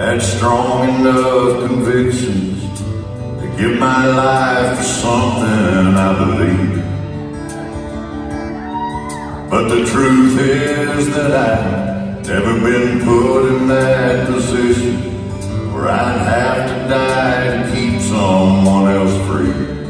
had strong enough convictions to give my life to something I believe. But the truth is that I've never been put in that position where I'd have to die to keep someone else free.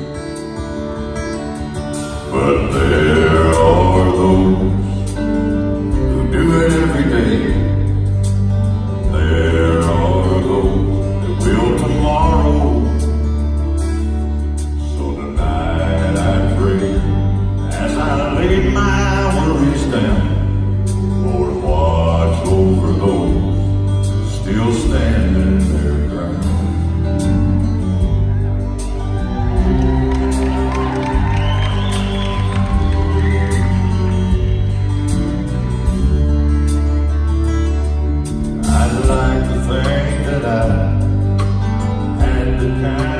thing that I had to kind